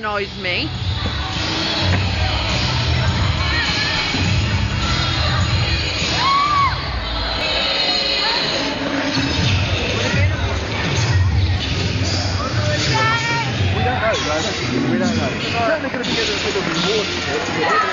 Annoys me. We don't know, right? We don't know. Certainly going to be getting a bit of reward for it.